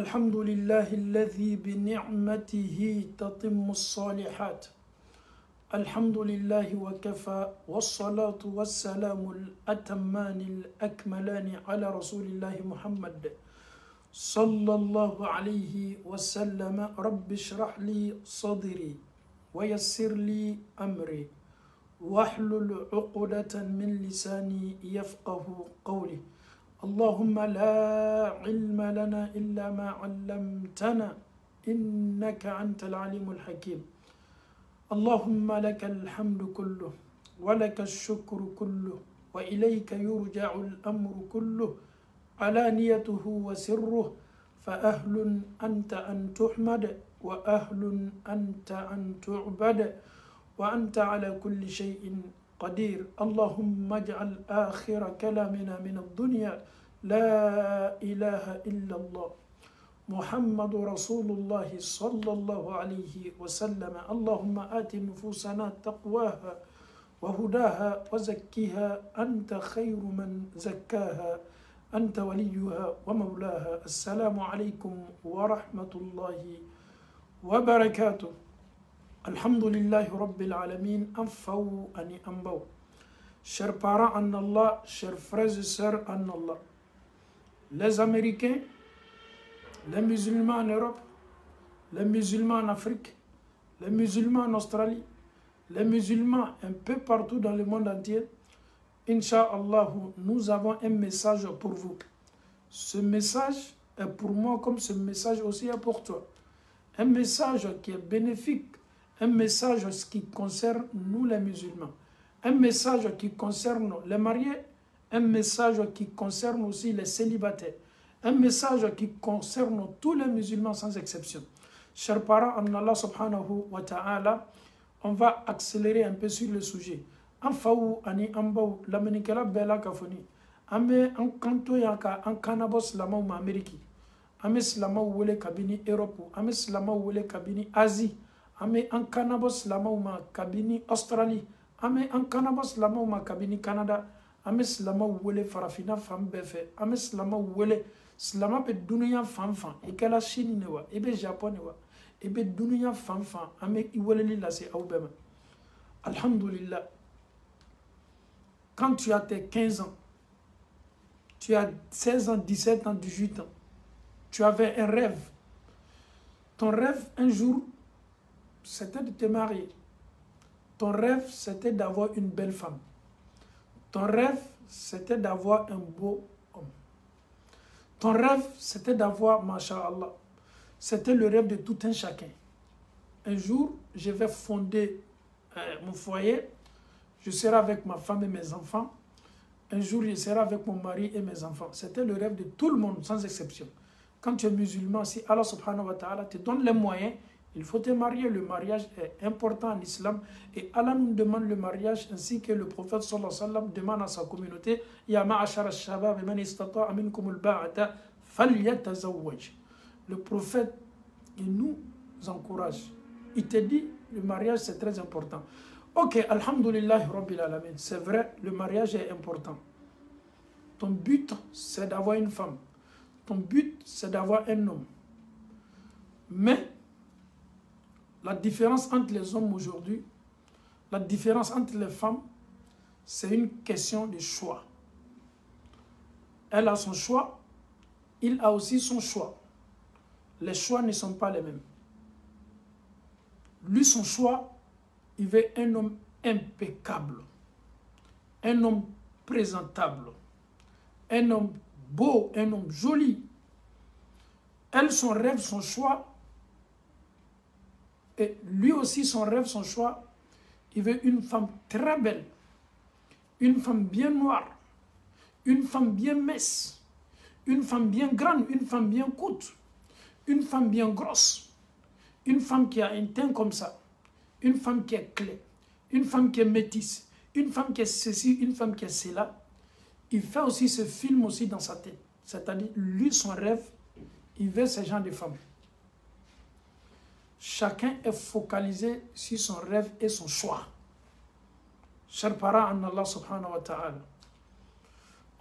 الحمد لله الذي بنعمته تتم الصالحات. الحمد لله وكفى والصلاة والسلام الأتمان الأكملان على رسول الله محمد صلى الله عليه وسلم. رب اشرح لي صدري ويسر لي أمري واحلل عقدة من لساني يفقه قولي. اللهم لا علم لنا إلا ما علمتنا إنك أنت العليم الحكيم. اللهم لك الحمد كله ولك الشكر كله وإليك يرجع الأمر كله علانيته وسره فأهل أنت أن تحمد وأهل أنت أن تعبد وأنت على كل شيء قدير. اللهم اجعل آخر كلامنا من الدنيا لا إله إلا الله. محمد رسول الله صلى الله عليه وسلم. اللهم آت نفوسنا تقواها وهداها وزكها. أنت خير من زكاها. أنت وليها ومولاها. السلام عليكم ورحمة الله وبركاته. الحمد لله رب العالمين. أنفو أني أنبو parents en Allah, chers frères et sœurs en Allah, les Américains, les musulmans en Europe, les musulmans en Afrique, les musulmans en Australie, les musulmans un peu partout dans le monde entier, Inch'Allah, nous avons un message pour vous. Ce message est pour moi comme ce message aussi est pour toi. Un message qui est bénéfique, un message qui concerne nous les musulmans, un message qui concerne les mariés, un message qui concerne aussi les célibataires, un message qui concerne tous les musulmans sans exception. Chers parents, en Allah subhanahu wa ta'ala, on va accélérer un peu sur le sujet. an faw ani bɛɛ la ka foni an bɛ an kanto yan ka an kana bɔ silamaw ma ameriki. An bɛ silamaw wele kabini europe bɛ silamaw wele kabini asie. An bɛ an kana bɔ silamaw ma kabini australie. An bɛ an kana bɔ silamaw ma kabini canada an bɛ silamaw wele farafinna fan bɛɛ fɛ. An bɛ silamaw wele. Silama bɛ dunuya fan fan. I kɛla sini de wa. I bɛ japon de wa. I bɛ dunuya fan fan. An bɛ i weleli lase aw bɛɛ ma. Alhamdulillah. Quand tu as tes 15 ans, tu as 16 ans, 17 ans, 18 ans, tu avais un rêve. Ton rêve, un jour, c'était de te marier. Ton rêve, c'était d'avoir une belle femme. Ton rêve, c'était d'avoir un beau homme. Ton rêve, c'était d'avoir, masha'Allah, c'était le rêve de tout un chacun. Un jour, je vais fonder euh, mon foyer je serai avec ma femme et mes enfants. Un jour, je serai avec mon mari et mes enfants. C'était le rêve de tout le monde, sans exception. Quand tu es musulman, si Allah subhanahu wa ta'ala te donne les moyens, il faut te marier. Le mariage est important en islam. Et Allah nous demande le mariage ainsi que le prophète sallallahu alayhi demande à sa communauté Ya shabab man al-ba'ata. Le prophète, nous encourage. Il te dit, le mariage c'est très important. Ok, Alhamdulillah, Rabbil Alamin. C'est vrai, le mariage est important. Ton but, c'est d'avoir une femme. Ton but, c'est d'avoir un homme. Mais, la différence entre les hommes aujourd'hui, la différence entre les femmes, c'est une question de choix. Elle a son choix, il a aussi son choix. Les choix ne sont pas les mêmes. Lui, son choix, il veut un homme impeccable, un homme présentable, un homme beau, un homme joli. Elle, son rêve, son choix, et lui aussi, son rêve, son choix, il veut une femme très belle, une femme bien noire, une femme bien mince, une femme bien grande, une femme bien courte, une femme bien grosse, une femme qui a un teint comme ça une femme qui est clé, une femme qui est métisse, une femme qui est ceci, une femme qui est cela, il fait aussi ce film aussi dans sa tête. C'est-à-dire, lui, son rêve, il veut ce genre de femmes. Chacun est focalisé sur son rêve et son choix. Chers parents en Allah subhanahu wa ta'ala,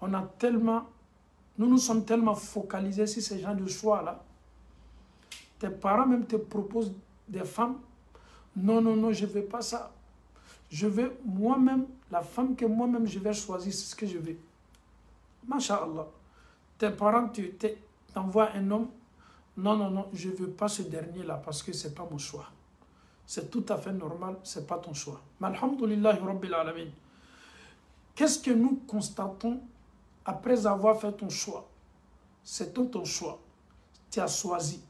on a tellement nous nous sommes tellement focalisés sur ces gens de choix-là. Tes parents même te proposent des femmes. Non, non, non, je ne veux pas ça. Je veux moi-même, la femme que moi-même je vais choisir, c'est ce que je veux. Masha'Allah. Tes parents t'envoient un homme. Non, non, non, je ne veux pas ce dernier-là parce que ce n'est pas mon choix. C'est tout à fait normal, ce n'est pas ton choix. Mais rabbil alamin. Qu'est-ce que nous constatons après avoir fait ton choix? C'est ton, ton choix. Tu as choisi.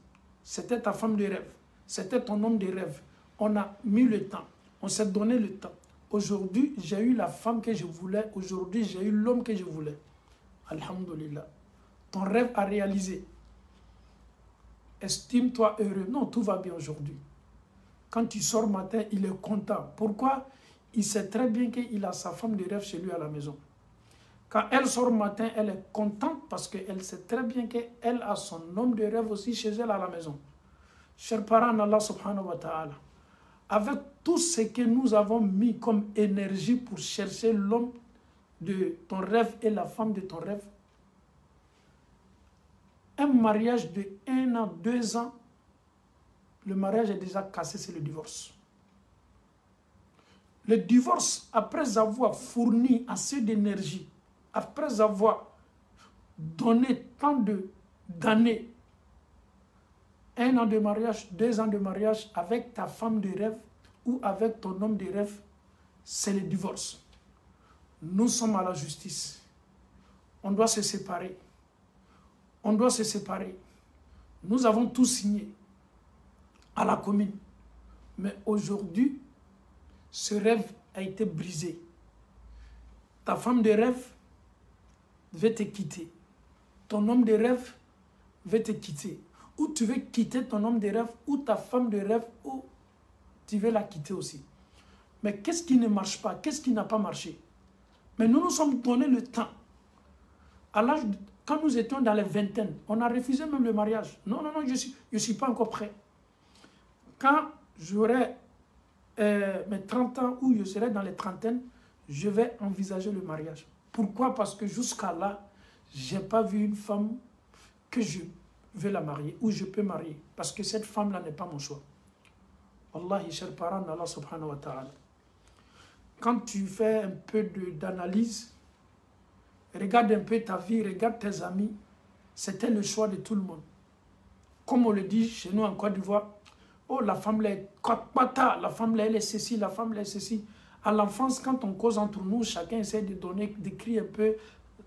C'était ta femme de rêve. C'était ton homme de rêve. On a mis le temps. On s'est donné le temps. Aujourd'hui, j'ai eu la femme que je voulais. Aujourd'hui, j'ai eu l'homme que je voulais. Alhamdulillah. Ton rêve a réalisé. Estime-toi heureux. Non, tout va bien aujourd'hui. Quand tu sors matin, il est content. Pourquoi? Il sait très bien qu'il a sa femme de rêve chez lui à la maison. Quand elle sort matin, elle est contente parce qu'elle sait très bien qu'elle a son homme de rêve aussi chez elle à la maison. Chers parents Allah subhanahu wa ta'ala, avec tout ce que nous avons mis comme énergie pour chercher l'homme de ton rêve et la femme de ton rêve, un mariage de un an, deux ans, le mariage est déjà cassé, c'est le divorce. Le divorce, après avoir fourni assez d'énergie, après avoir donné tant d'années, un an de mariage, deux ans de mariage avec ta femme de rêve ou avec ton homme de rêve, c'est le divorce. Nous sommes à la justice. On doit se séparer. On doit se séparer. Nous avons tout signé à la commune. Mais aujourd'hui, ce rêve a été brisé. Ta femme de rêve veut te quitter. Ton homme de rêve veut te quitter. Ou tu veux quitter ton homme de rêve, ou ta femme de rêve, ou tu veux la quitter aussi. Mais qu'est-ce qui ne marche pas? Qu'est-ce qui n'a pas marché? Mais nous nous sommes donné le temps. À l'âge, quand nous étions dans les vingtaines, on a refusé même le mariage. Non, non, non, je ne suis, je suis pas encore prêt. Quand j'aurai euh, mes 30 ans ou je serai dans les trentaines, je vais envisager le mariage. Pourquoi? Parce que jusqu'à là, je n'ai pas vu une femme que je veux la marier ou je peux marier. Parce que cette femme-là n'est pas mon choix. Wallahi, chers parents d'Allah subhanahu wa ta'ala. Quand tu fais un peu d'analyse, regarde un peu ta vie, regarde tes amis, c'était le choix de tout le monde. Comme on le dit chez nous en Côte d'Ivoire, oh la femme là est la femme là elle est ceci, la femme là est ceci. À l'enfance, quand on cause entre nous, chacun essaie de donner, d'écrire un peu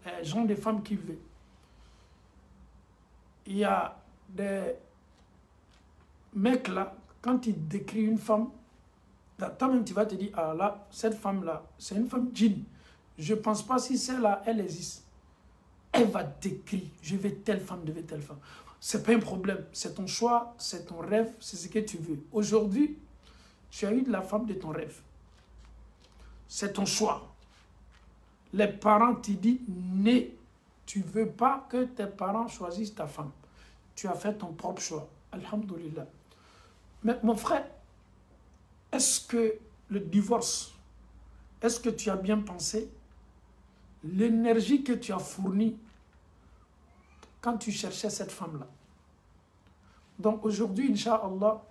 euh, genre de femmes qu'il veut. Il y a des mecs là, quand ils décrivent une femme, toi-même tu vas te dire, ah là, cette femme-là, c'est une femme djinn. Je ne pense pas si celle-là, elle existe. Elle va décrire, je veux telle femme, je veux telle femme. Ce n'est pas un problème, c'est ton choix, c'est ton rêve, c'est ce que tu veux. Aujourd'hui, tu as eu la femme de ton rêve. C'est ton choix. Les parents te disent, né, tu ne veux pas que tes parents choisissent ta femme. Tu as fait ton propre choix. Alhamdulillah. Mais mon frère, est-ce que le divorce, est-ce que tu as bien pensé? L'énergie que tu as fournie quand tu cherchais cette femme-là Donc aujourd'hui, Inch'Allah,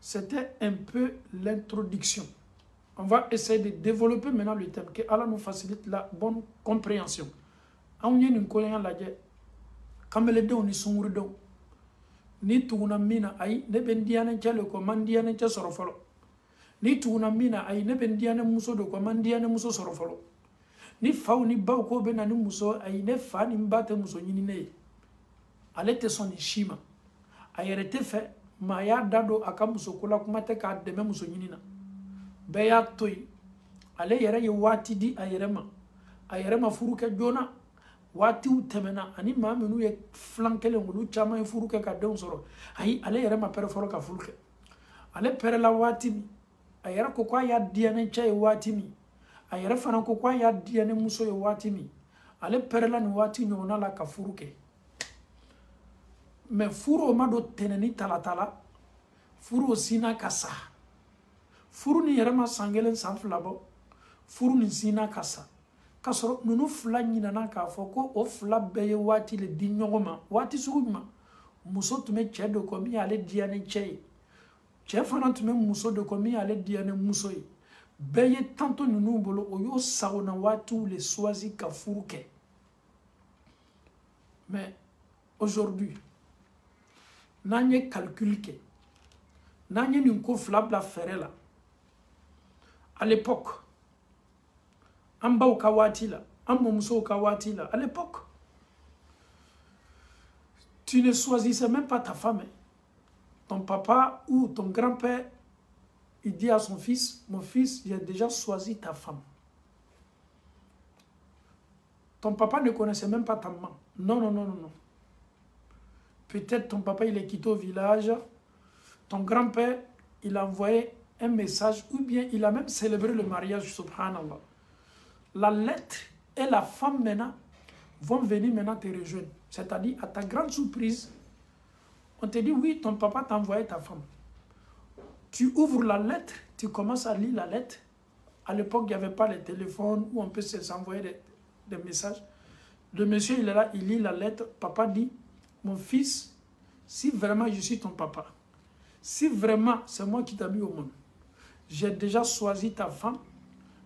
c'était un peu l'introduction. On va essayer de développer maintenant le thème, que Allah nous facilite la bonne compréhension. On y a une lajɛ kameledenw ni sungurudenw ni tuguna min na ayi ne bɛ n diyanɛcɛ le kɔ ma n diyanɛcɛ sɔrɔ fɔlɔ ni tuguna min na ayi ne bɛ n diyanɛ muso de kɔ ma n diyanɛ muso sɔrɔ fɔlɔ ni faw ni baw ko bɛ na ni muso ayi ne fa ni n ba tɛ muso ɲini ne ye. Ale tɛ sɔn nin si ma a yɛrɛ tɛ fɛ maa y'a da don a ka musoko la kuma tɛ k'a dɛmɛ muso ɲini na. Bɛɛ y'a to yen ale yɛrɛ ye waati di a yɛrɛ ma. A yɛrɛ ma furu kɛ joona waatiw tɛmɛna ani maa minnu ye filan kelen olu caman ye furu kɛ ka denw sɔrɔ ayi ale yɛrɛ ma pɛrɛ fɔlɔ ka furu kɛ ale pɛrɛla waati min a yɛrɛ ko k'a y'a diya ni cɛ ye waati min a yɛrɛ fana ko k'a y'a diya ni muso ye waati min. Ale pɛrɛla nin waati ɲɔgɔnna la ka furu kɛ. Mɛ furu o ma don tɛnɛni talata la furu o sinna ka sa. Furu nin yɛrɛ ma san kelen san fila bɔ. Furu nin sinna ka sa. K'a sɔrɔ ninnu fila ɲinana k'a fɔ ko o fila bɛɛ ye waati le di ɲɔgɔn ma waati sugu jumɛn? Muso tun bɛ cɛ de kɔ min y'ale diya ni cɛ ye. Cɛ fana tun bɛ muso de kɔ min y'ale diya ni muso ye bɛɛ ye tanto ninnu bolo o y'o sagona le choisi ka furu kɛ mais aujourd'hui n'an ye calcul kɛ n'an ye à l'époque an baw ka la an mɔmusow la à l'époque tu ne choisissais même pas ta femme ton papa ou ton grand-père il dit à son fils mon fils j'ai déjà choisi ta femme. Ton papa ne connaissait même pas ta maman. Non non non non non. Peut-être ton papa il est quitté au village. Ton grand-père il a envoyé un message ou bien il a même célébré le mariage subhanallah. La lettre et la femme maintenant vont venir maintenant te rejoindre. C'est-à-dire, à ta grande surprise, on te dit, oui, ton papa t'a envoyé ta femme. Tu ouvres la lettre, tu commences à lire la lettre. À l'époque, il n'y avait pas les téléphones où on peut s'envoyer des, des, messages. Le monsieur, il est là, il lit la lettre. Papa dit, mon fils, si vraiment je suis ton papa, si vraiment c'est moi qui t'ai mis au monde, j'ai déjà choisi ta femme,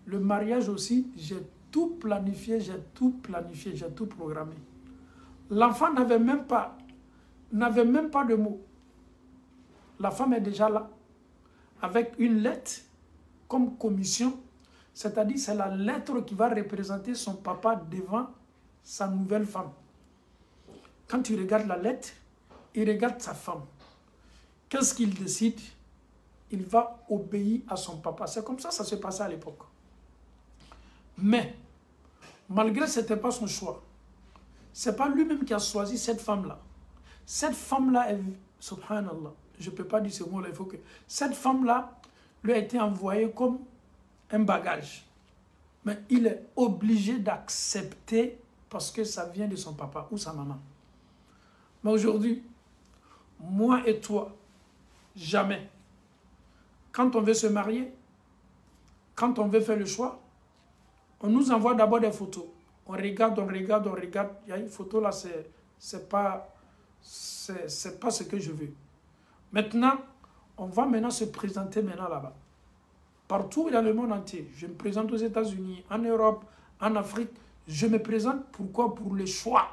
le mariage aussi, j'ai tout planifié, j'ai tout planifié, j'ai tout programmé. L'enfant n'avait même pas, n'avait même pas de mots. La femme est déjà là, avec une lettre comme commission, c'est-à-dire c'est la lettre qui va représenter son papa devant sa nouvelle femme. Quand tu regardes la lettre, il regarde sa femme. Qu'est-ce qu'il décide? Il va obéir à son papa. C'est comme ça que ça se passait à l'époque. Mais, malgré que ce n'était pas son choix, ce n'est pas lui-même qui a choisi cette femme-là. Cette femme-là, subhanallah, je ne peux pas dire ce mot-là, il faut que... Cette femme-là lui a été envoyée comme un bagage. Mais il est obligé d'accepter parce que ça vient de son papa ou sa maman. Mais aujourd'hui, moi et toi, jamais. Quand on veut se marier, quand on veut faire le choix, on nous envoie d'abord des photos. On regarde, on regarde, on regarde. Il y a une photo là, c'est pas, pas ce que je veux. Maintenant, on va maintenant se présenter maintenant là-bas. Partout dans le monde entier. Je me présente aux États-Unis, en Europe, en Afrique. Je me présente pourquoi? Pour le choix.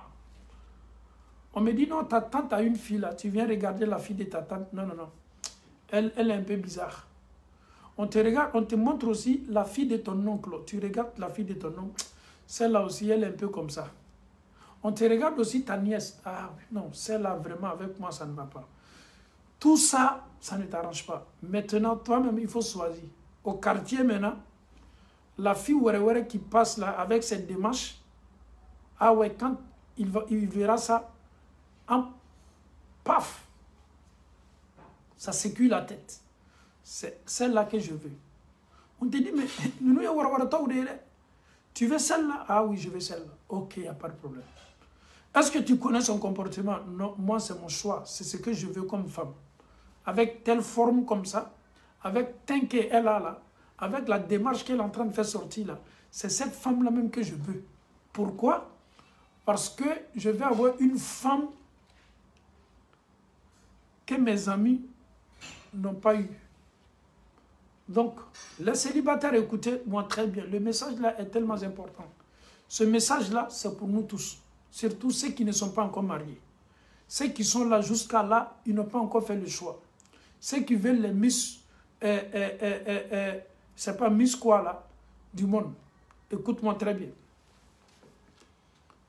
On me dit non, ta tante a une fille là. Tu viens regarder la fille de ta tante. Non, non, non. Elle, elle est un peu bizarre. On te, regarde, on te montre aussi la fille de ton oncle. Tu regardes la fille de ton oncle. Celle-là aussi, elle est un peu comme ça. On te regarde aussi ta nièce. Ah non, celle-là, vraiment, avec moi, ça ne va pas. Tout ça, ça ne t'arrange pas. Maintenant, toi-même, il faut choisir. Au quartier, maintenant, la fille qui passe là avec cette démarche, ah ouais, quand il, va, il verra ça, en paf, ça sécule la tête. C'est celle-là que je veux. On te dit, mais tu veux celle-là? Ah oui, je veux celle-là. Ok, il n'y a pas de problème. Est-ce que tu connais son comportement? Non, moi, c'est mon choix. C'est ce que je veux comme femme. Avec telle forme comme ça, avec teint qu'elle a là, avec la démarche qu'elle est en train de faire sortir là, c'est cette femme-là même que je veux. Pourquoi? Parce que je vais avoir une femme que mes amis n'ont pas eu. Donc, les célibataires, écoutez-moi très bien. Le message là est tellement important. Ce message-là, c'est pour nous tous. Surtout ceux qui ne sont pas encore mariés. Ceux qui sont là jusqu'à là, ils n'ont pas encore fait le choix. Ceux qui veulent les miss, euh, euh, euh, c'est pas miss quoi là, du monde. Écoute-moi très bien.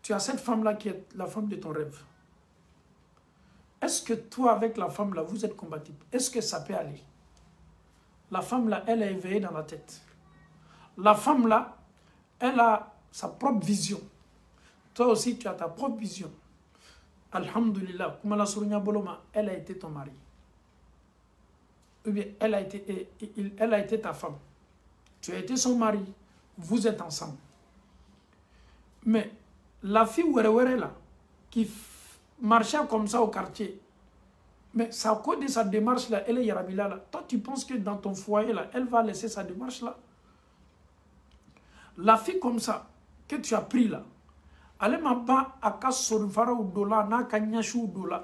Tu as cette femme-là qui est la femme de ton rêve. Est-ce que toi, avec la femme-là, vous êtes compatible Est-ce que ça peut aller? La femme là, elle est éveillée dans la tête. La femme là, elle a sa propre vision. Toi aussi, tu as ta propre vision. Alhamdulillah, elle a été ton mari. Ou elle a été, elle ta femme. Tu as été son mari. Vous êtes ensemble. Mais la fille Were là, qui marchait comme ça au quartier, mais ça, à cause de sa démarche elle est Yarabila là. Toi, tu penses que dans ton foyer elle va laisser sa démarche là? La fille comme ça, que tu as pris là, ale ma a ka sonifaraw dɔ la n'a ɲasiw dɔ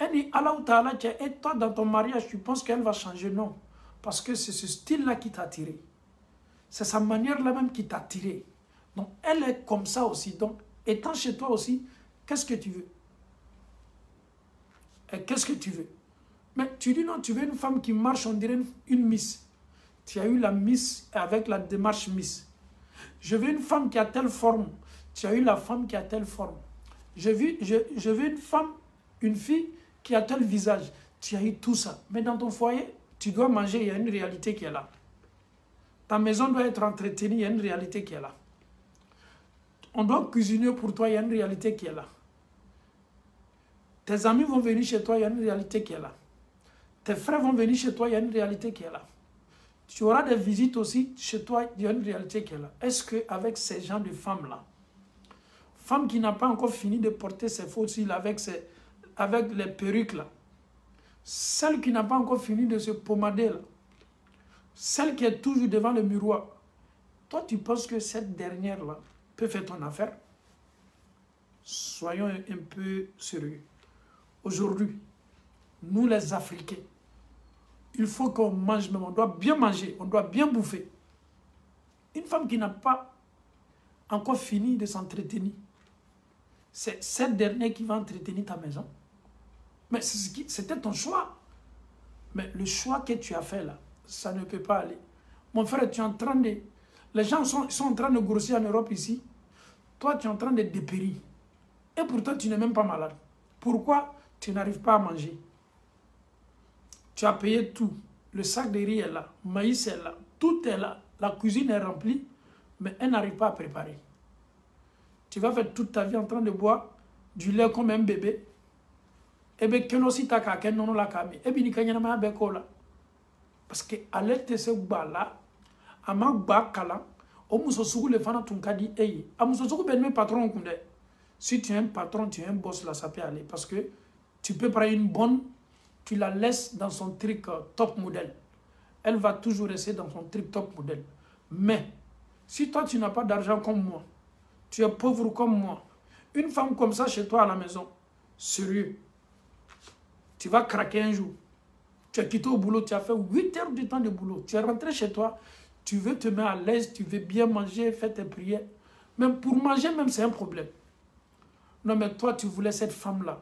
la e ni alaw taala et toi dans ton mariage tu penses qu'elle va changer. Non. Parce que c'est ce style là qui t'a attiré. C'est sa manière là même qui t'a attiré. Donc elle est comme ça aussi. Donc étant chez toi aussi qu'est-ce que tu veux? Et qu'est-ce que tu veux? Mais tu dis non tu veux une femme qui marche on dirait une, miss. Tu as eu la miss avec la démarche miss. Je veux une femme qui a telle forme. Tu as eu la femme qui a telle forme. Je veux, je veux une femme, une fille qui a tel visage. Tu as eu tout ça. Mais dans ton foyer, tu dois manger, il y a une réalité qui est là. Ta maison doit être entretenue, il y a une réalité qui est là. On doit cuisiner pour toi, il y a une réalité qui est là. Tes amis vont venir chez toi, il y a une réalité qui est là. Tes frères vont venir chez toi, il y a une réalité qui est là. Tu auras des visites aussi chez toi, il y a une réalité qui est là. Est-ce qu'avec ces gens de femmes-là, Femme qui n'a pas encore fini de porter ses faux cils avec, ses, avec les perruques là. Celle qui n'a pas encore fini de se pomader là. Celle qui est toujours devant le miroir. Toi, tu penses que cette dernière-là peut faire ton affaire? Soyons un peu sérieux. Aujourd'hui, nous les Africains, il faut qu'on mange, mais on doit bien manger, on doit bien bouffer. Une femme qui n'a pas encore fini de s'entretenir, c'est cette dernière qui va entretenir ta maison. Mais c'était ton choix. Mais le choix que tu as fait là, ça ne peut pas aller. Mon frère, tu es en train de... Les gens sont, sont en train de grossir en Europe ici. Toi, tu es en train de dépérir. Et pourtant, tu n'es même pas malade. Pourquoi tu n'arrives pas à manger? Tu as payé tout. Le sac de riz est là, maïs est là, tout est là. La cuisine est remplie, mais elle n'arrive pas à préparer. Tu vas faire toute ta vie en train de boire du lait comme un bébé. Bien, que aussi ta kake non la kame. Et bien, ni ma be ko la. Parce que ale te se gba la, ama gba kala, o muso sugu le fana tun kadi eye. A muso sugu ben me patron kunde. Si tu es un patron, tu es un boss là, ça peut aller. Parce que tu peux prendre une bonne, tu la laisses dans son truc euh, top modèle. Elle va toujours rester dans son truc top modèle. Mais, si toi tu n'as pas d'argent comme moi, tu es pauvre comme moi. Une femme comme ça chez toi à la maison, sérieux, tu vas craquer un jour. Tu as quitté au boulot, tu as fait 8 heures de temps de boulot. Tu es rentré chez toi, tu veux te mettre à l'aise, tu veux bien manger, faire tes prières. Même pour manger, même c'est un problème. Non, mais toi, tu voulais cette femme-là.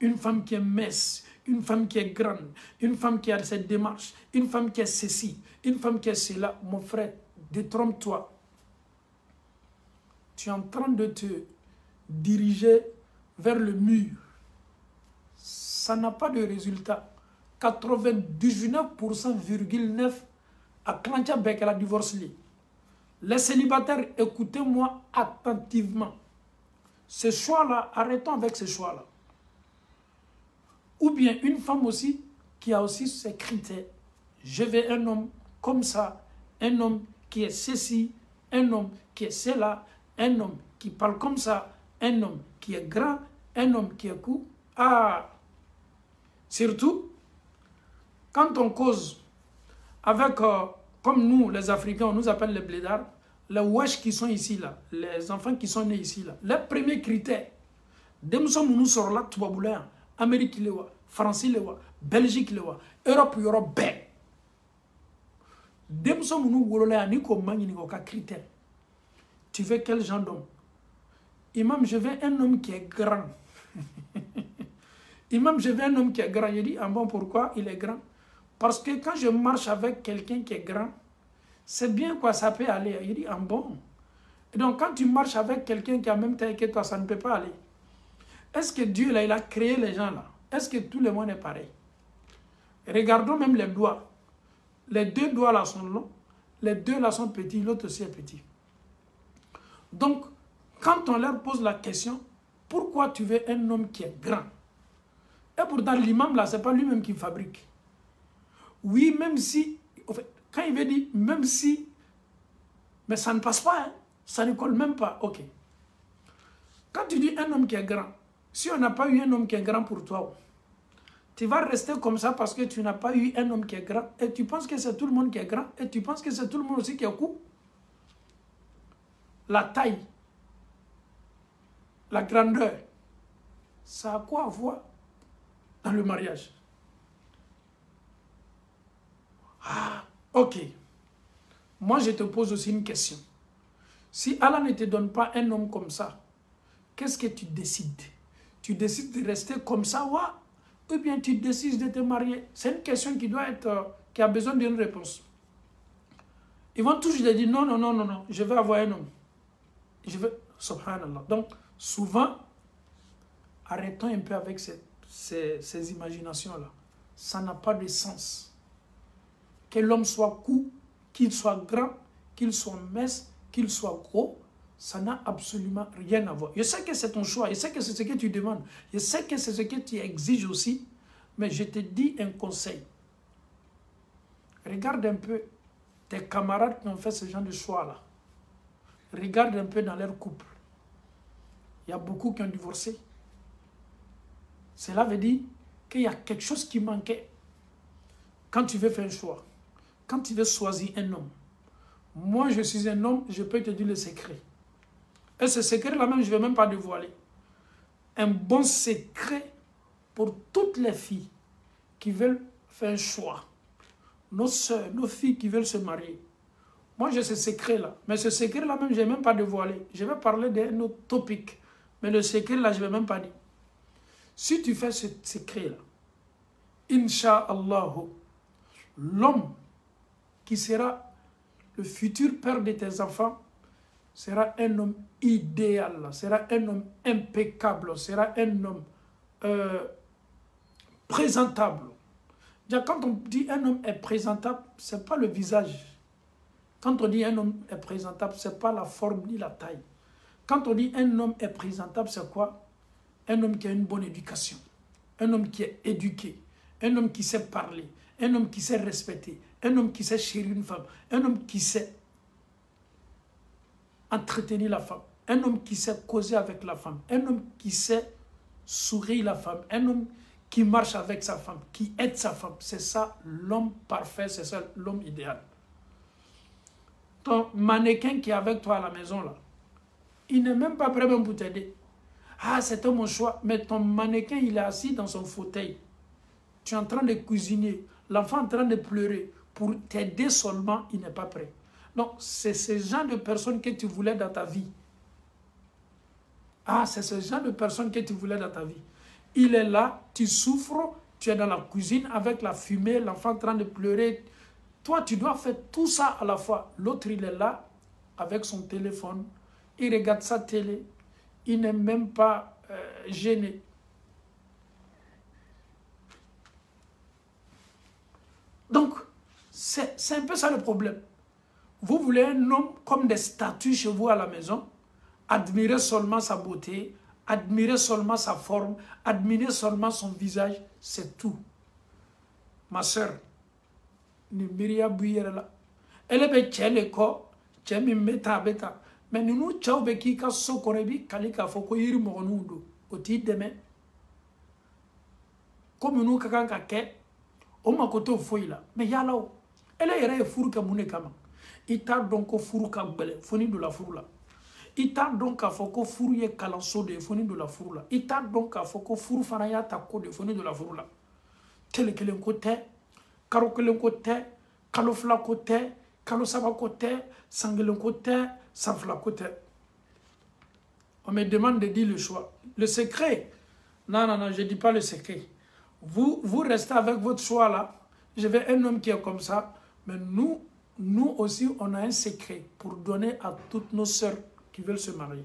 Une femme qui est mince, une femme qui est grande, une femme qui a cette démarche, une femme qui est ceci, une femme qui est cela. Mon frère, détrompe-toi tu es en train de te diriger vers le mur. Ça n'a pas de résultat. 99,9% à Klancha Bek la divorce. Les célibataires, écoutez-moi attentivement. Ce choix-là, arrêtons avec ce choix-là. Ou bien une femme aussi qui a aussi ses critères. Je veux un homme comme ça, un homme qui est ceci, un homme qui est cela, un homme qui parle comme ça, un homme qui est grand, un homme qui est court. Ah Surtout, quand on cause avec, euh, comme nous, les Africains, on nous appelle les blédards, les wesh qui sont ici, là, les enfants qui sont nés ici, là, les premiers critères, sommes nous sort là, Toubaboulin, Amérique, France, Belgique, Europe, Europe, Dem sommes nous wololé ni ko mangini ko ka critère. Tu veux quel genre d'homme? Imam, je veux un homme qui est grand. Imam, je veux un homme qui est grand. Je dis, ah bon, pourquoi il est grand? Parce que quand je marche avec quelqu'un qui est grand, c'est bien quoi, ça peut aller. Il dit, ah bon? Et donc, quand tu marches avec quelqu'un qui a même taille que toi, ça ne peut pas aller. Est-ce que Dieu, là, il a créé les gens, là? Est-ce que tout le monde est pareil? Regardons même les doigts. Les deux doigts, là, sont longs. Les deux, là, sont petits. L'autre aussi est petit. Donc, quand on leur pose la question, pourquoi tu veux un homme qui est grand? Et pourtant, l'imam, là, ce n'est pas lui-même qui fabrique. Oui, même si, quand il veut dire, même si, mais ça ne passe pas, hein, ça ne colle même pas, ok. Quand tu dis un homme qui est grand, si on n'a pas eu un homme qui est grand pour toi, tu vas rester comme ça parce que tu n'as pas eu un homme qui est grand. Et tu penses que c'est tout le monde qui est grand? Et tu penses que c'est tout le monde aussi qui est court? La taille, la grandeur, ça a quoi à voir? Dans le mariage Ah, ok. Moi, je te pose aussi une question. Si Allah ne te donne pas un homme comme ça, qu'est-ce que tu décides? Tu décides de rester comme ça, ou bien tu décides de te marier? C'est une question qui doit être, euh, qui a besoin d'une réponse. Ils vont toujours dire non, non, non, non, non, je vais avoir un homme. Je veux, subhanallah. Donc, souvent, arrêtons un peu avec ces, imaginations-là. Ça n'a pas de sens. Que l'homme soit court, qu'il soit grand, qu'il soit mince, qu'il soit gros, ça n'a absolument rien à voir. Je sais que c'est ton choix, je sais que c'est ce que tu demandes, je sais que c'est ce que tu exiges aussi, mais je te dis un conseil. Regarde un peu tes camarades qui ont fait ce genre de choix-là. Regarde un peu dans leur couple. Il y a beaucoup qui ont divorcé. Cela veut dire qu'il y a quelque chose qui manquait. Quand tu veux faire un choix, quand tu veux choisir un homme, moi je suis un homme, je peux te dire le secret. Et ce secret-là même, je ne vais même pas dévoiler. Un bon secret pour toutes les filles qui veulent faire un choix. Nos soeurs, nos filles qui veulent se marier. Moi, j'ai ce secret-là. Mais ce secret-là même, je ne vais même pas dévoiler. Je vais parler d'un autre topic. Mais le secret-là, je ne vais même pas dire. Si tu fais ce secret-là, Inch'Allah, l'homme qui sera le futur père de tes enfants sera un homme idéal, sera un homme impeccable, sera un homme euh, présentable. Quand on dit un homme est présentable, ce n'est pas le visage. Quand on dit un homme est présentable, ce n'est pas la forme ni la taille. Quand on dit un homme est présentable, c'est quoi? Un homme qui a une bonne éducation, un homme qui est éduqué, un homme qui sait parler, un homme qui sait respecter, un homme qui sait chérir une femme, un homme qui sait entretenir la femme, un homme qui sait causer avec la femme, un homme qui sait sourire la femme, un homme qui marche avec sa femme, qui aide sa femme. C'est ça l'homme parfait, c'est ça l'homme idéal. Ton mannequin qui est avec toi à la maison, là, il n'est même pas prêt même pour t'aider. Ah, c'était mon choix. Mais ton mannequin, il est assis dans son fauteuil. Tu es en train de cuisiner. L'enfant est en train de pleurer. Pour t'aider seulement, il n'est pas prêt. Donc, c'est ce genre de personne que tu voulais dans ta vie. Ah, c'est ce genre de personne que tu voulais dans ta vie. Il est là, tu souffres, tu es dans la cuisine avec la fumée, l'enfant en train de pleurer. Toi, tu dois faire tout ça à la fois. L'autre, il est là avec son téléphone. Il regarde sa télé, il n'est même pas euh, gêné. Donc, c'est un peu ça le problème. Vous voulez un homme comme des statues chez vous à la maison, admirer seulement sa beauté, admirer seulement sa forme, admirer seulement son visage, c'est tout. Ma soeur, ni miria là. Elle est le corps, meta beta mɛ ninnu cɛw bɛ k'i ka so kɔnɔ i b'i kali k'a fɔ ko yiri mɔgɔninw don o t'i dɛmɛ ko minnu ka kan ka kɛ o mako t'o foyi la. Mɛ yala o ele yɛrɛ ye furu kɛ mun de kama. I t'a dɔn ko furu ka gbɛlɛ fo ni donna furu la. I t'a dɔn k'a fɔ ko furu ye kalanso de ye fo ni donna furu la. I t'a dɔn k'a fɔ ko furu fana y'a ta ko de fo ni donna furu la. Tele kelen ko tɛ kalo kelen ko tɛ kalo fila ko tɛ On me demande de dire le choix. Le secret, non, non, non, je ne dis pas le secret. Vous, vous restez avec votre choix là. Je vais un homme qui est comme ça. Mais nous, nous aussi, on a un secret pour donner à toutes nos sœurs qui veulent se marier.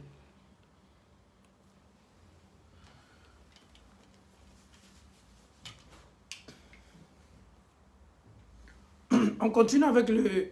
On continue avec le,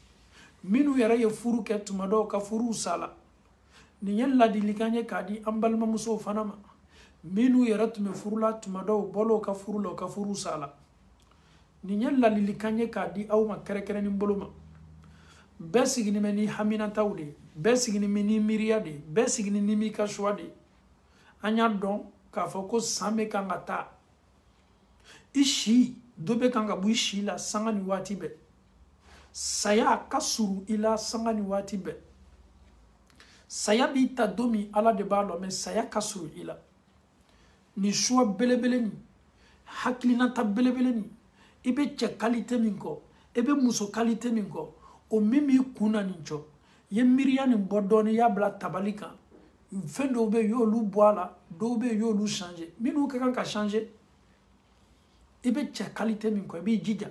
minnu yɛrɛ ye furu kɛ tuma dɔw ka furuw sala. Nin ye ladilikan ye k'a di an balimamusow fana ma minnu yɛrɛ tun bɛ furu la tuma dɔw u bɔla ka furu la u ka furu sala. Nin ye ladilikan ye k'a di aw ma kɛrɛnkɛrɛnnen bolo ma. Bɛɛ sigilen bɛ ni haminataw de. Ye bɛɛ sigilen bɛ ni miiriya de. Ye bɛɛ sigilen ni m'i ka suwa de. Ye an y'a dɔn k'a fɔ ko san bɛ kan ka taa i si dɔ bɛ kan ka bɔ i si la sanga ni waati bɛɛ saya ka surun i la sanga ni waati bɛɛ saya b'i ta don min ala de b'a dɔn mɛ saya ka surun i la nin suwa belebele nin hakilinata belebele nin i bɛ cɛ kalite min kɔ i bɛ muso kalite min kɔ o min b'i kun na nin cɔ i ye miiriya nin bɔ dɔɔnin i y'a bila tabali kan fɛn dɔw bɛ yen i y'olu bɔ a la dɔw bɛ yen i y'olu changer minnu ka kan ka changer i bɛ cɛ kalite min kɔ i b'i jija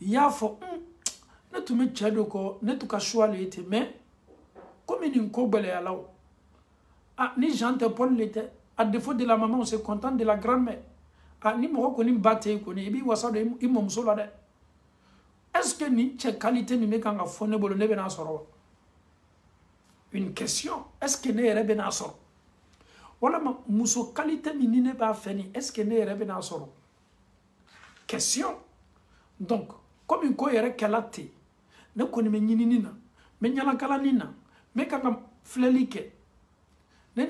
i y'a fɔ ne tun bɛ cɛ dɔ ne tun ka le ye ten nin ah ni Jean tɛ Paul le à défaut de la maman on se contente de la grand-mère. Ah ni mɔgɔ kɔni ba tɛ yen kɔni i b'i wasa don i mɔmuso la dɛ. Est ce que nin cɛ qualité min bɛ ne bolo ne wa? Une question. Est ce que ne yɛrɛ bɛna sɔrɔ? Walama muso qualité min ni ne b'a fɛ nin est ce que ne yɛrɛ sɔrɔ? Question. Donc komi ko yɛrɛ kɛla ten ne kɔni bɛ ka ne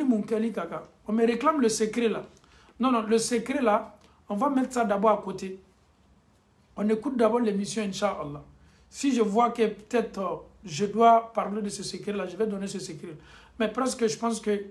on me réclame le secret là. Non non le secret là on va mettre ça d'abord à côté. On écoute d'abord l'émission Inch'Allah. Si je vois que peut-être euh, je dois parler de ce secret là je vais donner ce secret. Mais presque je pense que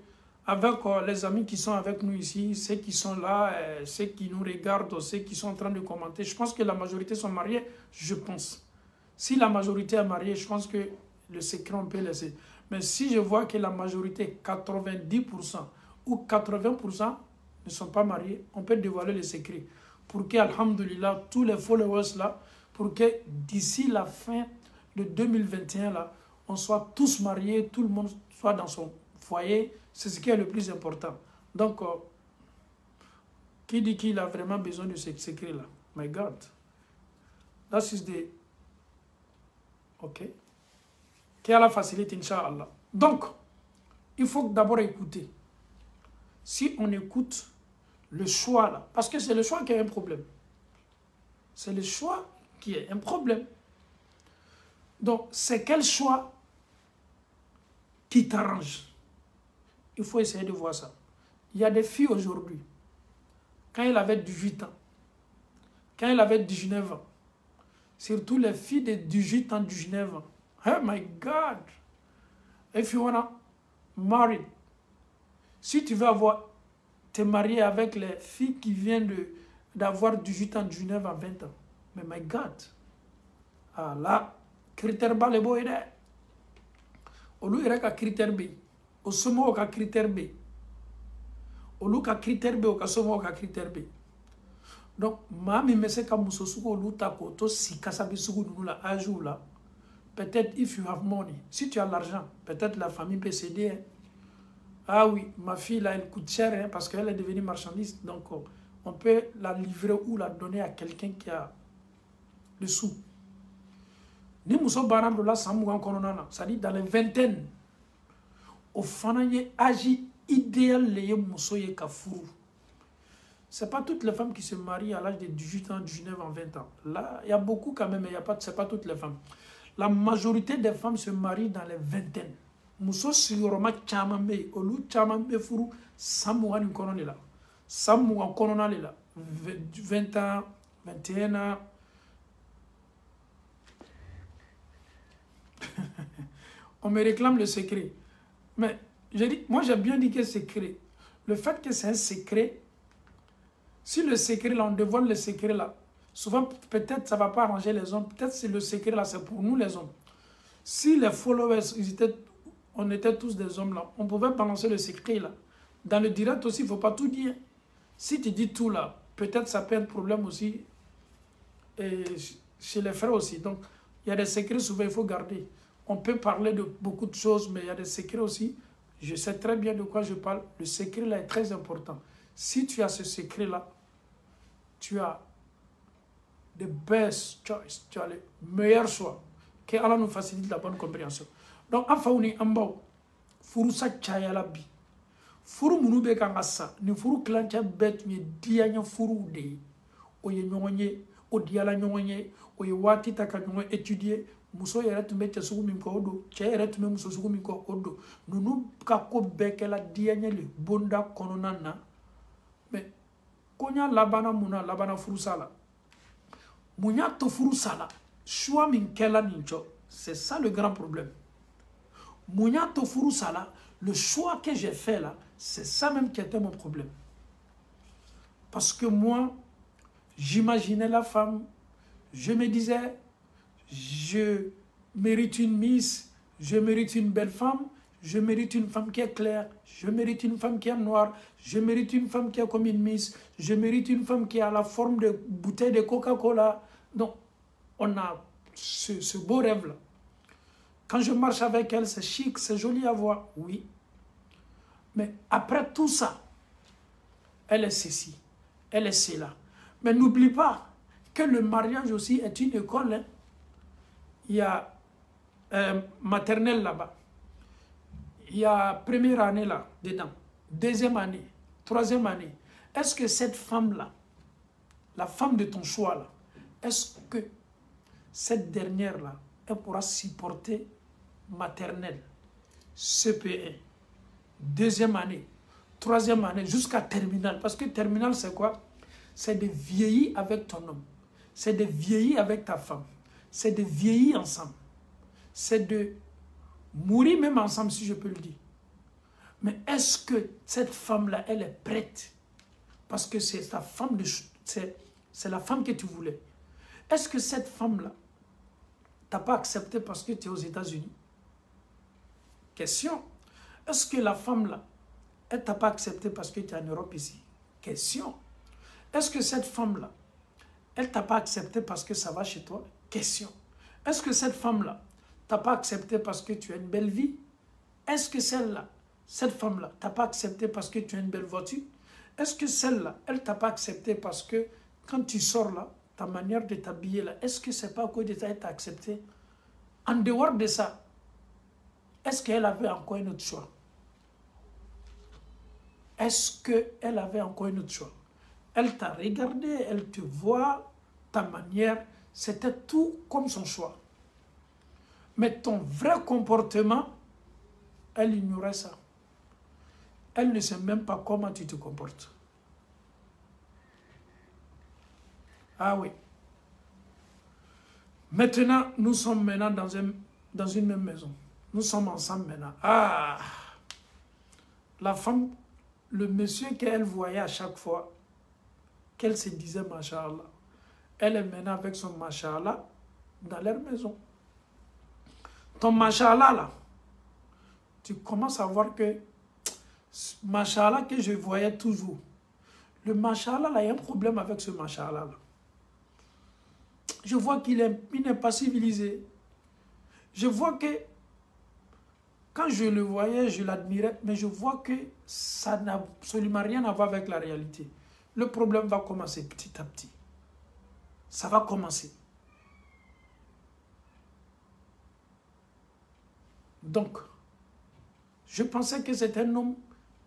avec euh, les amis qui sont avec nous ici, ceux qui sont là, euh, ceux qui nous regardent, ceux qui sont en train de commenter, je pense que la majorité sont mariés, je pense. Si la majorité est mariée, je pense que le secret, on peut laisser. Mais si je vois que la majorité, 90% ou 80% ne sont pas mariés, on peut dévoiler le secret. Pour que, alhamdulillah, tous les followers là, pour que d'ici la fin de 2021 là, on soit tous mariés, tout le monde soit dans son foyer, c'est ce qui est le plus important. Donc, euh, qui dit qu'il a vraiment besoin de ce secret-là My God. That is the... Ok. Qui a la facilité, Inch'Allah. Donc, il faut d'abord écouter. Si on écoute le choix là, parce que c'est le choix qui est un problème. C'est le choix qui est un problème. Donc, c'est quel choix qui t'arrange? Il faut essayer de voir ça. Il y a des filles aujourd'hui, quand elles avaient 18 ans, quand elles avaient 19 ans, surtout les filles de 18 ans, 19 ans, oh my God, if you wanna marry, si tu veux avoir, te marier avec les filles qui viennent d'avoir 18 ans, 19 ans, 20 ans, mais my God, ah là, critère bas les boys, au lieu de critère B, o somɔgɔw ka critère bɛ yen olu ka critère bɛ yen o ka somɔgɔw ka critère bɛ yen donc maa min bɛ se ka muso sugu olu k'o to si kasabi sugu ninnu la âge la peut-être if you have money si tu as l'argent peut-être la famille peut s'aider hein. ah oui ma fille là elle coûte cher hein, parce qu'elle est devenue marchandise donc on peut la livrer ou la donner à quelqu'un qui a le sous ni muso banna dɔ la san mugan kɔnɔna na dans les vingtaines o fana idéal le ye muso c'est pas toutes les femmes qui se marient à l'âge de 18 ans, 19 ans, 20 ans. Là, il y a beaucoup quand même, mais y a pas, toutes les femmes. La majorité des femmes se marient dans les vingtaines. Muso sigiyɔrɔma caman olu furu san mugan ni kɔnɔ de la san mugan kɔnɔna de la 20 ans 21 ans on me réclame le secret mais moi j'ai bien dit que c'est secret. Le fait que c'est un secret, si le secret là, on dévoile le secret là, souvent peut-être ça ne va pas arranger les hommes, peut-être c'est le secret là, c'est pour nous les hommes. Si les followers, on était tous des hommes là, on pouvait balancer le secret là. Dans le direct aussi, il ne faut pas tout dire. Si tu dis tout là, peut-être ça peut être problème aussi et chez les frères aussi. Donc, il y a des secrets souvent il faut garder on peut parler de beaucoup de choses, mais il y a des secrets aussi. Je sais très bien de quoi je parle. Le secret là est très important. Si tu as ce secret-là, tu as the best choice, tu as le meilleur choix. Que Allah nous facilite la bonne compréhension. Donc, en fauni, en bas, furu sa cayala bi furu minnu bɛ kan ka sa nin furu kilancɛ bɛɛ tun ye diyaɲɛ furuw de ye o ye ɲɔgɔn ye o diyala ɲɔgɔn ye o ye waati ta ka ɲɔgɔn étudier muso yɛrɛ tun bɛ cɛ sugu min kɔ o don. Cɛ yɛrɛ tun bɛ muso sugu min kɔ o don. Ninnu ka ko bɛɛ kɛla diyaɲɛ le bonda kɔnɔna na. Mɛ koɲa labanna mun na? Labanna furusa la mun y'a to furusa la choix min kɛla nin cɔ c'est ça le grand problème. Mun y'a to furusa la le choix que j'ai fait là c'est ça même qui était mon problème. Parce que moi j'imaginais la femme je me disais je mérite une miss, je mérite une belle femme, je mérite une femme qui est claire, je mérite une femme qui est noire, je mérite une femme qui est comme une miss, je mérite une femme qui a la forme de bouteille de Coca-Cola. Donc, on a ce, ce beau rêve-là. Quand je marche avec elle, c'est chic, c'est joli à voir, oui. Mais après tout ça, elle est ceci, elle est cela. Mais n'oublie pas que le mariage aussi est une école. Hein il y a euh, maternelle là-bas, il y a première année là, dedans, deuxième année, troisième année. Est-ce que cette femme-là, la femme de ton choix là, est-ce que cette dernière-là, elle pourra supporter maternelle, CP1, deuxième année, troisième année, jusqu'à terminale? Parce que terminale, c'est quoi? C'est de vieillir avec ton homme. C'est de vieillir avec ta femme c'est de vieillir ensemble. C'est de mourir même ensemble, si je peux le dire. Mais est-ce que cette femme-là, elle est prête? Parce que c'est ta femme la femme que tu voulais. Est-ce que cette femme-là, t'as pas accepté parce que tu es aux États-Unis? Question. Est-ce que la femme-là, elle t'a pas accepté parce que tu es en Europe ici? Question. Est-ce que cette femme-là, elle t'a pas accepté parce que ça va chez toi? Question. Est-ce que cette femme-là t'a pas accepté parce que tu as une belle vie? Est-ce que celle-là, cette femme-là, t'a pas accepté parce que tu as une belle voiture? Est-ce que celle-là, elle t'a pas accepté parce que quand tu sors là, ta manière de t'habiller là, est-ce que c'est pas à cause de ça t'a accepté? En dehors de ça, est-ce qu'elle avait encore un autre choix? Est-ce qu'elle avait encore un autre choix? Elle t'a regardé, elle te voit, ta manière, c'était tout comme son choix. Mais ton vrai comportement, elle ignorait ça. Elle ne sait même pas comment tu te comportes. Ah oui. Maintenant, nous sommes maintenant dans, dans une même maison. Nous sommes ensemble maintenant. Ah La femme, le monsieur qu'elle voyait à chaque fois, qu'elle se disait, Machallah, elle est maintenant avec son machallah dans leur maison. Ton machallah là, tu commences à voir que machallah que je voyais toujours, le machallah là, il y a un problème avec ce machallah. Je vois qu'il n'est pas civilisé. Je vois que quand je le voyais, je l'admirais, mais je vois que ça n'a absolument rien à voir avec la réalité. Le problème va commencer petit à petit ça va commencer. Donc, je pensais que c'était un homme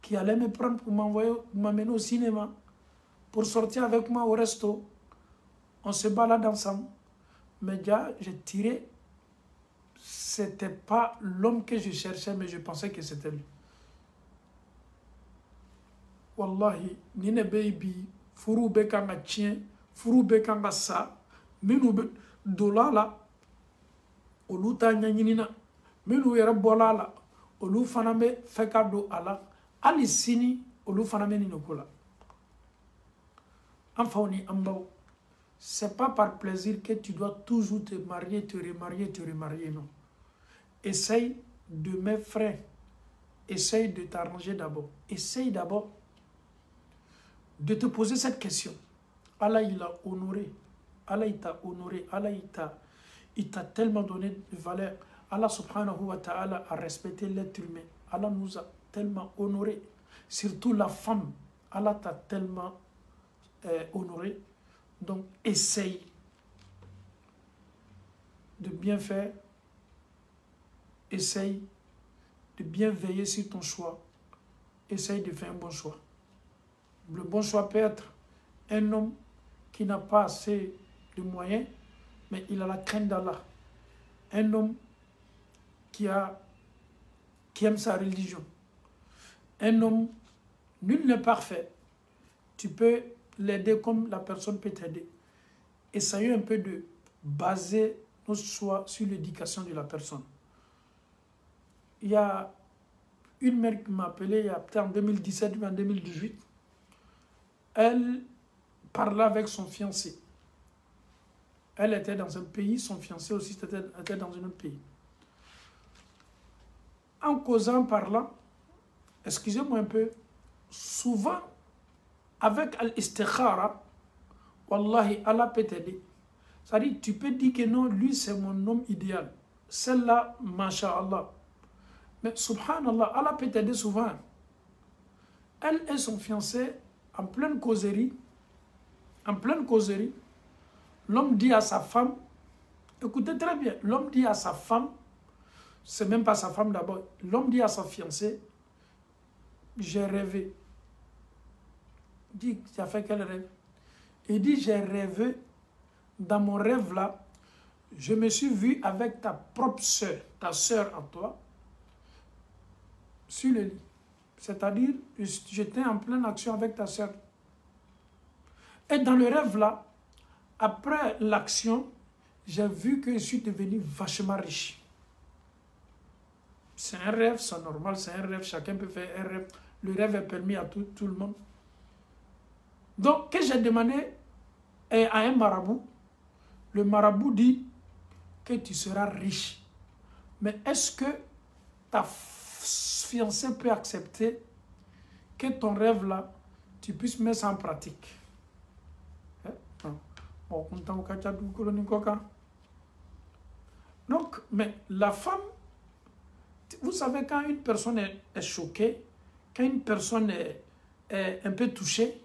qui allait me prendre pour m'envoyer, m'amener au cinéma, pour sortir avec moi au resto. On se balade ensemble. Mais déjà, j'ai tiré. C'était pas l'homme que je cherchais, mais je pensais que c'était lui. Wallahi, Nine Baby, Furu Bekanga Tien, furu bɛ kan ka sa minnu bɛ dola la olu ta ɲɛɲini na minnu yɛrɛ bɔla la olu sini olu fana bɛ nin ni an baw c'est pas par plaisir que tu dois toujours te marier, te remarier, te remarier, non. Essaye de mes frères. Essaye de t'arranger d'abord. Essaye d'abord de te poser cette question. Allah, il a honoré. Allah, il t'a honoré. Allah, il t'a tellement donné de valeur. Allah, subhanahu wa ta'ala, a respecté l'être humain. Allah nous a tellement honoré. Surtout la femme. Allah t'a tellement euh, honoré. Donc, essaye de bien faire. Essaye de bien veiller sur ton choix. Essaye de faire un bon choix. Le bon choix peut être un homme qui n'a pas assez de moyens, mais il a la crainte d'Allah. Un homme qui, a, qui aime sa religion. Un homme, nul n'est parfait. Tu peux l'aider comme la personne peut t'aider. Essayez un peu de baser nos choix sur l'éducation de la personne. Il y a une mère qui m'a appelé il y a peut-être en 2017 ou en 2018. Elle parlait avec son fiancé. Elle était dans un pays, son fiancé aussi était, dans un autre pays. En causant, parlant, excusez-moi un peu, souvent, avec Al-Istikhara, Wallahi, Allah peut t'aider. C'est-à-dire, tu peux dire que non, lui c'est mon homme idéal. Celle-là, masha'Allah. Mais subhanallah, Allah peut t'aider souvent. Elle et son fiancé, en pleine causerie, en pleine causerie, l'homme dit à sa femme, écoutez très bien, l'homme dit à sa femme, c'est même pas sa femme d'abord, l'homme dit à sa fiancée, j'ai rêvé. Il dit, as fait quel rêve? Il dit, j'ai rêvé, dans mon rêve là, je me suis vu avec ta propre soeur, ta soeur en toi, sur le lit. C'est-à-dire, j'étais en pleine action avec ta soeur. Et dans le rêve là, après l'action, j'ai vu que je suis devenu vachement riche. C'est un rêve, c'est normal, c'est un rêve, chacun peut faire un rêve. Le rêve est permis à tout, tout le monde. Donc, que j'ai demandé à un marabout, le marabout dit que tu seras riche. Mais est-ce que ta fiancé peut accepter que ton rêve là, tu puisses mettre ça en pratique? Donc, mais la femme, vous savez, quand une personne est, choquée, quand une personne est, un peu touchée,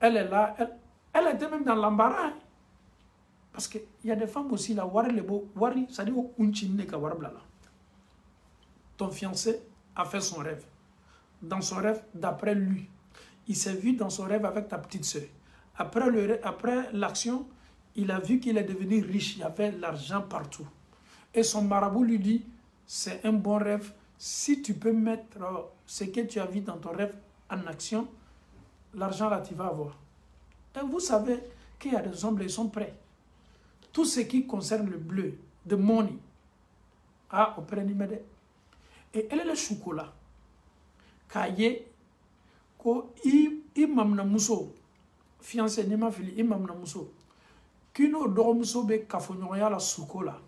elle est là, elle, elle était même dans l'embarras. Hein. Parce qu'il y a des femmes aussi, là, wari le beau, wari, ça dit, ton fiancé a fait son rêve. Dans son rêve, d'après lui, il s'est vu dans son rêve avec ta petite soeur. Après l'action, il a vu qu'il est devenu riche, il y avait l'argent partout. Et son marabout lui dit, c'est un bon rêve, si tu peux mettre euh, ce que tu as vu dans ton rêve en action, l'argent là, tu vas avoir. Et vous savez qu'il y a des hommes, ils sont prêts. Tout ce qui concerne le bleu, the money, ah, de et elle le chocolat k'a ye ko i maminamuso fiancé n'i ma fili i maminamuso k'i n'o dɔgɔmuso bɛ kafoɲɔgɔnya la suko la.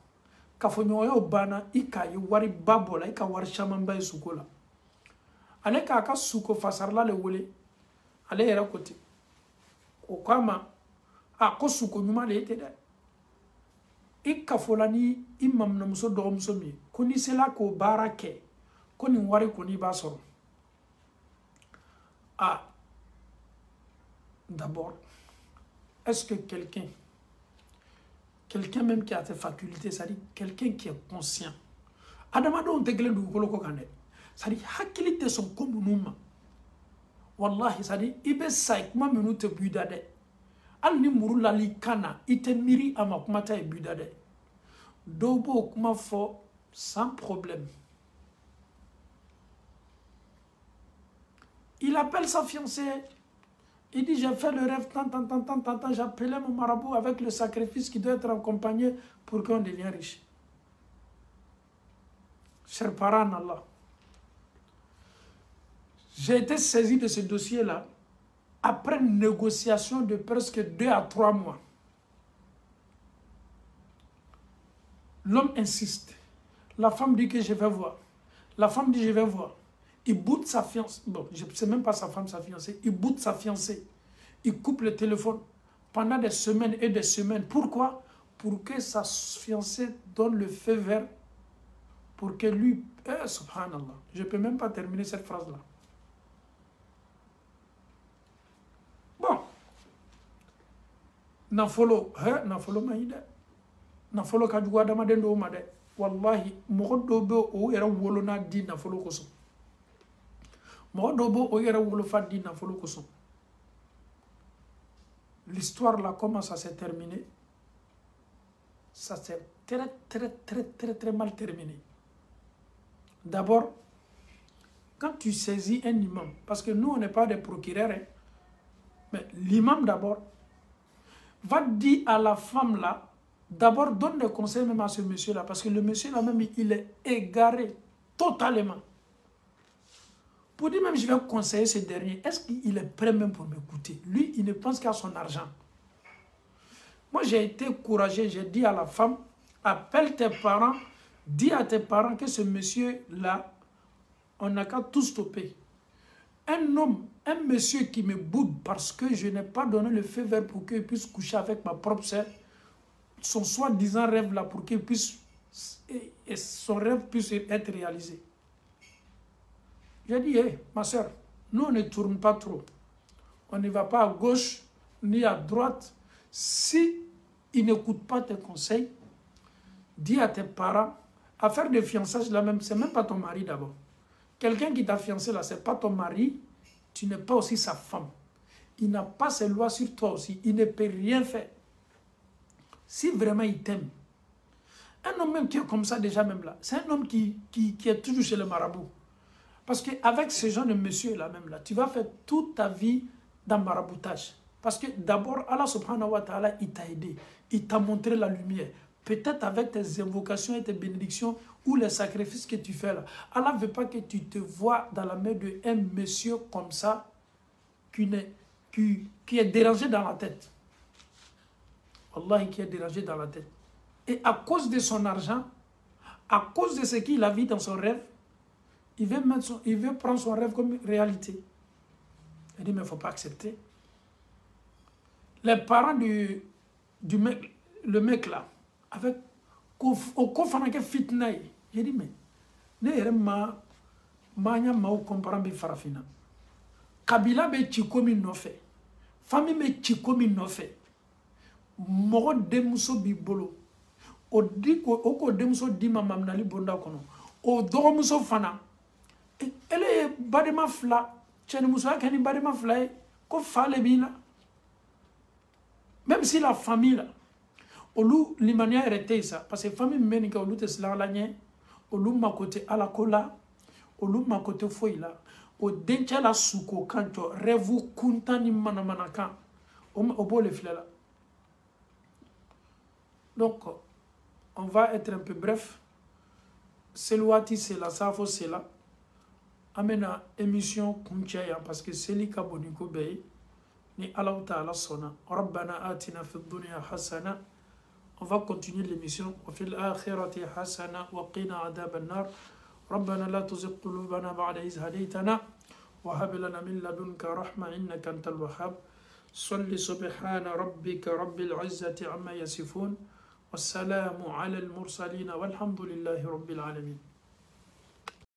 Kafoɲɔgɔnyaw banna i k'a ye wari ba bɔ la i ka wari camanba ye suko la. Ale k'a ka suko fasarila le wele. Ale yɛrɛ ko ten. O k'a ma a ko suko ɲuman de ye ten dɛ. I kafola ni i maminamuso dɔgɔmuso min ye ko n'i sela k'o baara kɛ ko nin wari kɔni b'a sɔrɔ. Ah d'abord est-ce que quelqu'un quelqu'un même qui a ses facultés c'est-à-dire quelqu'un qui est conscient adamadenw tɛ kelen dugukolo ko kan dɛ c'est-à-dire hakili tɛ sɔn ko minnu wallahi c'est-à-dire i bɛ sa kuma minnu tɛ bɔ i da ni muru lali a ma sans problème Il appelle sa fiancée. Il dit, j'ai fait le rêve tant, tant, tant, tant, tant, tant. Appelé mon marabout avec le sacrifice qui doit être accompagné pour qu'on devienne riche. Cher parent j'ai été saisi de ce dossier-là après une négociation de presque deux à trois mois. L'homme insiste. La femme dit que je vais voir. La femme dit je vais voir. Il boute sa fiancée. Bon, je ne sais même pas sa femme, sa fiancée. Il boute sa fiancée. Il coupe le téléphone pendant des semaines et des semaines. Pourquoi? Pour que sa fiancée donne le feu vert. Pour que lui... Eh, subhanallah. Je ne peux même pas terminer cette phrase-là. Bon. Nafolo. Eh, nafolo maïde. Nafolo ka jugu adamaden dɔw ma dɛ wallahi mɔgɔ dɔw bɛ o yɛrɛ wolona di nafolo kosɔn l'histoire là comment ça s'est terminé? Ça s'est très très très très très mal terminé. D'abord quand tu saisis un imam parce que nous on n'est pas des procureurs hein, mais l'imam d'abord va dire à la femme là D'abord, donne des conseils même à ce monsieur-là, parce que le monsieur-là même, il est égaré totalement. Pour dire même, je vais conseiller ce dernier, est-ce qu'il est prêt même pour m'écouter? Lui, il ne pense qu'à son argent. Moi, j'ai été courageux, j'ai dit à la femme, appelle tes parents, dis à tes parents que ce monsieur-là, on n'a qu'à tout stopper. Un homme, un monsieur qui me boude parce que je n'ai pas donné le feu vert pour qu'il puisse coucher avec ma propre soeur, son soi-disant rêve là pour qu'il puisse son rêve puisse être réalisé. J'ai dit, hé, ma soeur, nous on ne tourne pas trop. On ne va pas à gauche ni à droite. Si ils n'écoutent pas tes conseils, dis à tes parents, à faire des fiançages là même, c'est même pas ton mari d'abord. Quelqu'un qui t'a fiancé là, c'est pas ton mari, tu n'es pas aussi sa femme. Il n'a pas ses lois sur toi aussi, il ne peut rien faire. Si vraiment il t'aime, un homme même qui est comme ça déjà même là, c'est un homme qui, est toujours chez le marabout. Parce qu'avec ce genre de monsieur là même là, tu vas faire toute ta vie dans maraboutage. Parce que d'abord, Allah subhanahu wa ta'ala, il t'a aidé. Il t'a montré la lumière. Peut-être avec tes invocations et tes bénédictions ou les sacrifices que tu fais là. Allah ne veut pas que tu te vois dans la main d'un monsieur comme ça qui, qui, qui est dérangé dans la tête. Allah qui est dérangé dans la tête. Et à cause de son argent, à cause de ce qu'il a vu dans son rêve, il veut, mettre il veut prendre son rêve comme réalité. Il dit, mais il ne faut pas accepter. Les parents du, du mec, le mec là, avec au kofanake fitna j'ai dit mais ne yɛrɛ ma maɲa maaw kɔnpara bɛ farafina. Kabila bɛ ciko min nɔfɛ fami bɛ ciko min nɔfɛ mɔgɔ denmuso b'i bolo. O di o k'o denmuso di ma maminali bonda kɔnɔ. O dɔgɔmuso fana ele ye badema fila cɛnimusoya kɛ ni badema fila ye. Ko fa le b'i la même si la famille la olu limaniya yɛrɛ tɛ yen sa parce que famille min bɛ nin kɛ olu tɛ siran ala ɲɛ olu mako tɛ alako la olu mako tɛ foyi la o dencɛ la suko kan jɔ rêve kuntan ni manamanakan o b'o le filɛ la. Donc on va être un peu bref. Seli waati sela safo sela an bɛna émission kuncɛ yan parce que seli ka bon ni ko bɛɛ ye ni alaw taala sɔnna rabbana atina fi dunya hasana. On va continuer l'émission. وفي الآخرة حسنة وقنا عذاب النار ربنا لا تزغ قلوبنا بعد إذ هديتنا وهب لنا من لدنك رحمة إنك أنت الوهاب صل سبحان ربك رب العزة عما يصفون والسلام على المرسلين والحمد لله رب العالمين